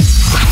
again.